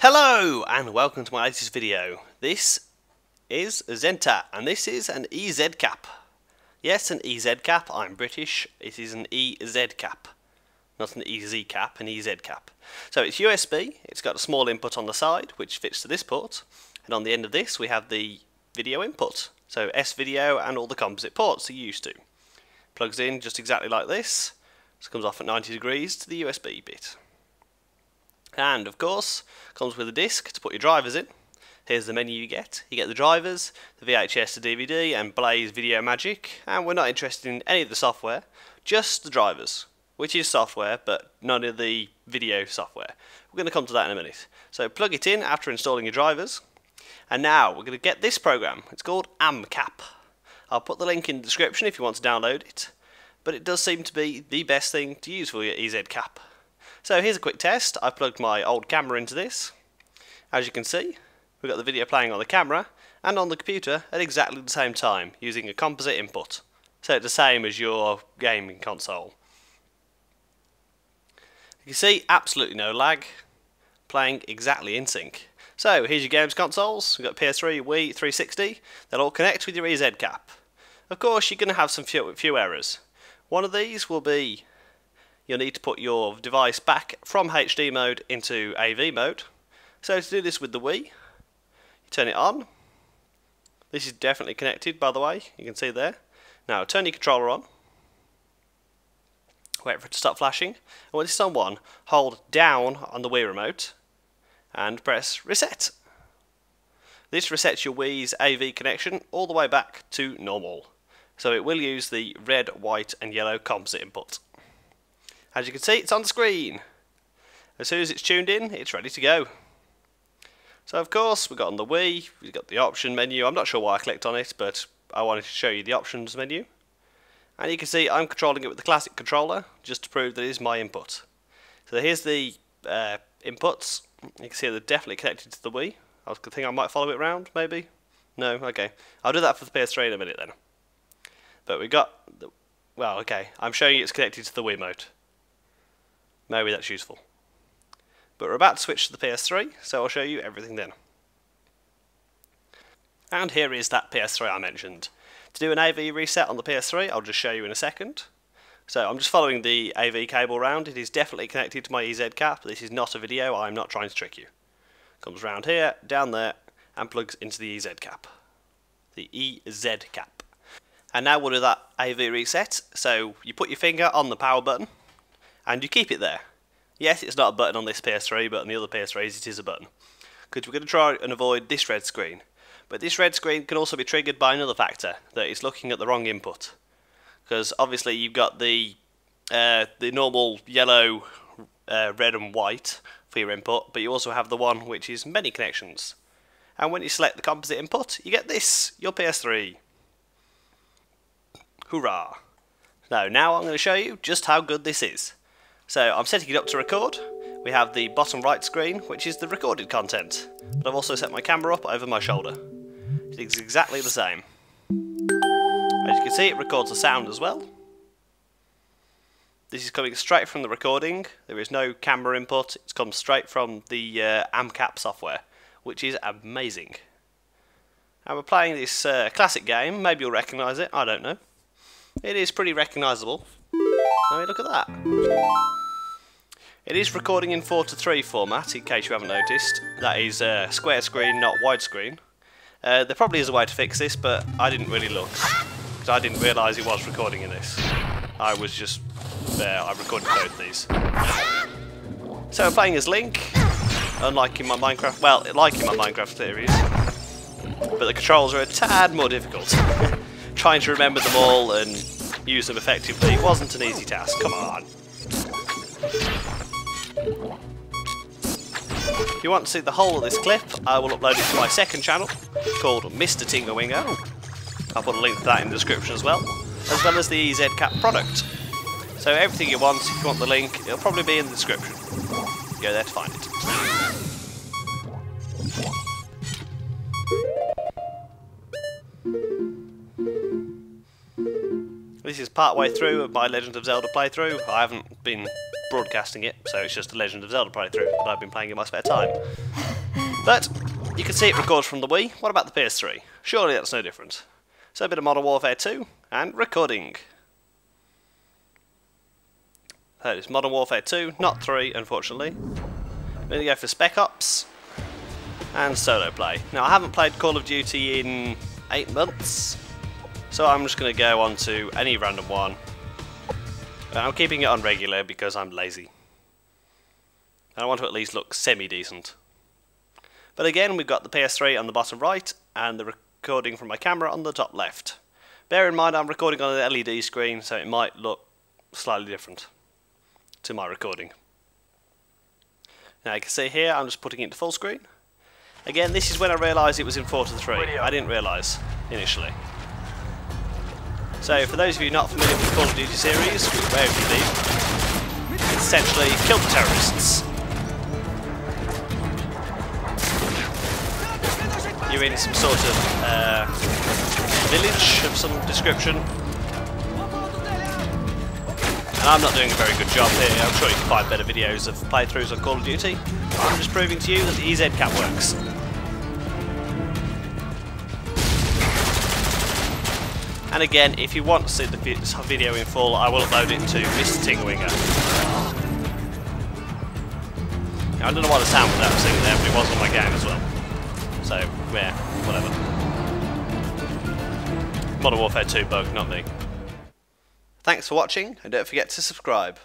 Hello and welcome to my latest video. This is Zenta and this is an EZ cap. Yes, an EZ cap. I'm British. It is an EZ cap. Not an EZ cap, an EZ cap. So it's USB, it's got a small input on the side which fits to this port and on the end of this we have the video input. So S-video and all the composite ports you're used to. Plugs in just exactly like this. This comes off at 90 degrees to the USB bit. And of course, comes with a disc to put your drivers in. Here's the menu you get. You get the drivers, the VHS to DVD, and Blaze Video Magic. And we're not interested in any of the software, just the drivers, which is software, but none of the video software. We're going to come to that in a minute. So plug it in after installing your drivers. And now we're going to get this program. It's called AMCAP. I'll put the link in the description if you want to download it. But it does seem to be the best thing to use for your EZ cap. So here's a quick test. I've plugged my old camera into this. As you can see, we've got the video playing on the camera and on the computer at exactly the same time using a composite input. So it's the same as your gaming console. You can see absolutely no lag, playing exactly in sync. So here's your games consoles. We've got PS3, Wii, 360. They'll all connect with your EZ cap. Of course, you're going to have some few, few errors. One of these will be you'll need to put your device back from HD mode into AV mode. So to do this with the Wii, you turn it on. This is definitely connected by the way, you can see there. Now turn your controller on. Wait for it to stop flashing. And when it's on one, hold down on the Wii remote and press reset. This resets your Wii's AV connection all the way back to normal. So it will use the red, white and yellow composite input. As you can see, it's on the screen. As soon as it's tuned in, it's ready to go. So of course, we've got on the Wii, we've got the option menu. I'm not sure why I clicked on it, but I wanted to show you the options menu. And you can see I'm controlling it with the classic controller, just to prove that it is my input. So here's the uh, inputs. You can see they're definitely connected to the Wii. I was think I might follow it around, maybe? No, okay. I'll do that for the PS3 in a minute then. But we got, the, well, okay. I'm showing it's connected to the Wiimote. Maybe that's useful. But we're about to switch to the PS3, so I'll show you everything then. And here is that PS3 I mentioned. To do an AV reset on the PS3, I'll just show you in a second. So I'm just following the AV cable round. It is definitely connected to my EZ cap. This is not a video, I'm not trying to trick you. Comes round here, down there, and plugs into the EZ cap. The EZ cap. And now we'll do that AV reset. So you put your finger on the power button, and you keep it there. Yes, it's not a button on this PS3, but on the other PS3s it is a button. Because we're going to try and avoid this red screen. But this red screen can also be triggered by another factor, that it's looking at the wrong input. Because obviously you've got the uh, the normal yellow, uh, red and white for your input, but you also have the one which is many connections. And when you select the composite input, you get this, your PS3. Hurrah! Now, now I'm going to show you just how good this is. So I'm setting it up to record. We have the bottom right screen, which is the recorded content. But I've also set my camera up over my shoulder. It's exactly the same. As you can see, it records the sound as well. This is coming straight from the recording. There is no camera input. It's come straight from the uh, AMCAP software, which is amazing. And we're playing this uh, classic game. Maybe you'll recognise it. I don't know. It is pretty recognisable. I mean, look at that. It is recording in 4 to 3 format, in case you haven't noticed. That is uh, square screen, not widescreen. Uh, there probably is a way to fix this, but I didn't really look. Because I didn't realise it was recording in this. I was just there, I recorded both these. So I'm playing as Link, unlike in my Minecraft, well, like in my Minecraft series. But the controls are a tad more difficult. Trying to remember them all and use them effectively wasn't an easy task, come on. If you want to see the whole of this clip, I will upload it to my second channel, called Mr. Tingo I'll put a link to that in the description as well, as well as the EZCap product. So everything you want, if you want the link, it'll probably be in the description. Go there to find it. This is part way through my Legend of Zelda playthrough. I haven't been broadcasting it, so it's just a Legend of Zelda playthrough that I've been playing in my spare time. But you can see it records from the Wii. What about the PS3? Surely that's no different. So a bit of Modern Warfare 2 and recording. So it's Modern Warfare 2, not 3, unfortunately. We're going to go for Spec Ops and solo play. Now I haven't played Call of Duty in 8 months, so I'm just going to go on to any random one. Uh, I'm keeping it on regular because I'm lazy. I want to at least look semi-decent. But again, we've got the PS3 on the bottom right and the recording from my camera on the top left. Bear in mind I'm recording on an LED screen, so it might look slightly different to my recording. Now you can see here, I'm just putting it to full screen. Again, this is when I realised it was in 4 to 3. I didn't realise initially. So, for those of you not familiar with the Call of Duty series, where you indeed, essentially kill the terrorists. You're in some sort of uh, village of some description. And I'm not doing a very good job here. I'm sure you can find better videos of playthroughs on Call of Duty. I'm just proving to you that the EZ cap works. And again, if you want to see the video in full, I will upload it to Mr. Tingwinger. I don't know why the sound was out singing there, but it was on my game as well. So, yeah, whatever. Modern Warfare 2 bug, not me. Thanks for watching, and don't forget to subscribe.